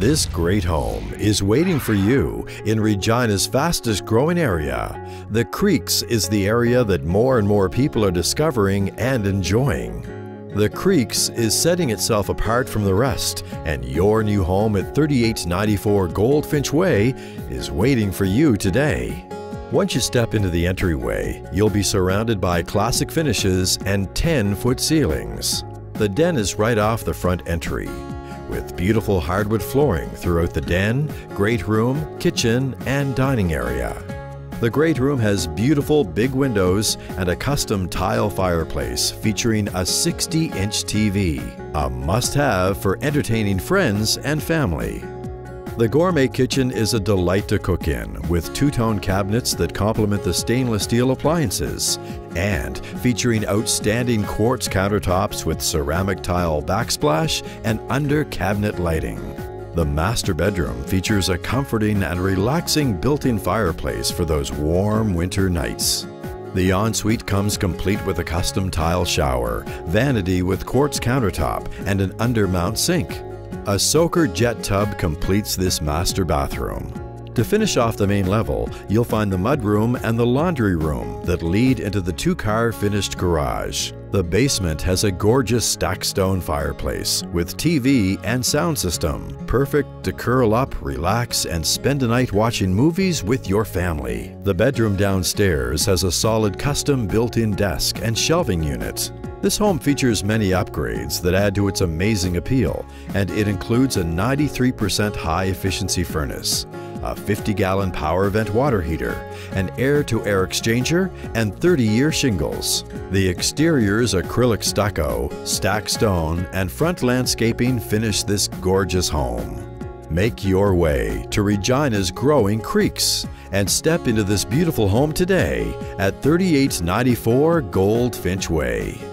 This great home is waiting for you in Regina's fastest growing area. The Creeks is the area that more and more people are discovering and enjoying. The Creeks is setting itself apart from the rest, and your new home at 3894 Goldfinch Way is waiting for you today. Once you step into the entryway, you'll be surrounded by classic finishes and 10 foot ceilings. The den is right off the front entry, with beautiful hardwood flooring throughout the den, great room, kitchen, and dining area. The great room has beautiful big windows and a custom tile fireplace featuring a 60 inch TV, a must have for entertaining friends and family. The gourmet kitchen is a delight to cook in, with two-tone cabinets that complement the stainless steel appliances, and featuring outstanding quartz countertops with ceramic tile backsplash and under-cabinet lighting. The master bedroom features a comforting and relaxing built-in fireplace for those warm winter nights. The ensuite comes complete with a custom tile shower, vanity with quartz countertop, and an undermount sink. A soaker jet tub completes this master bathroom. To finish off the main level, you'll find the mudroom and the laundry room that lead into the two-car finished garage. The basement has a gorgeous stack stone fireplace with TV and sound system, perfect to curl up, relax, and spend a night watching movies with your family. The bedroom downstairs has a solid custom built-in desk and shelving unit. This home features many upgrades that add to its amazing appeal, and it includes a 93% high efficiency furnace, a 50 gallon power vent water heater, an air to air exchanger, and 30 year shingles. The exterior's acrylic stucco, stack stone, and front landscaping finish this gorgeous home. Make your way to Regina's growing creeks and step into this beautiful home today at 3894 Goldfinch Way.